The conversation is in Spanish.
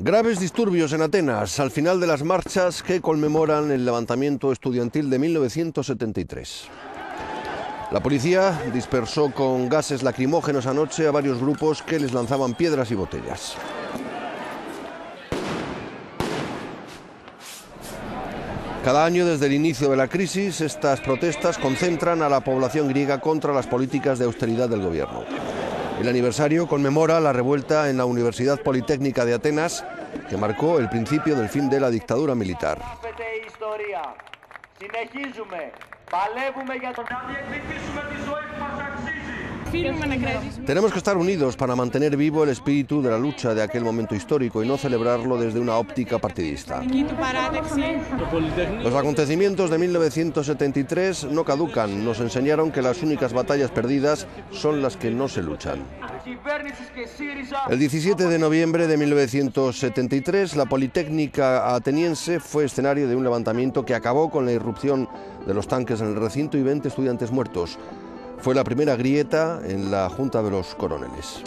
Graves disturbios en Atenas al final de las marchas que conmemoran el levantamiento estudiantil de 1973. La policía dispersó con gases lacrimógenos anoche a varios grupos que les lanzaban piedras y botellas. Cada año desde el inicio de la crisis, estas protestas concentran a la población griega contra las políticas de austeridad del gobierno. El aniversario conmemora la revuelta en la Universidad Politécnica de Atenas, que marcó el principio del fin de la dictadura militar. Tenemos que estar unidos para mantener vivo el espíritu de la lucha de aquel momento histórico y no celebrarlo desde una óptica partidista. Los acontecimientos de 1973 no caducan, nos enseñaron que las únicas batallas perdidas son las que no se luchan. El 17 de noviembre de 1973, la Politécnica ateniense fue escenario de un levantamiento que acabó con la irrupción de los tanques en el recinto y 20 estudiantes muertos. Fue la primera grieta en la Junta de los Coroneles.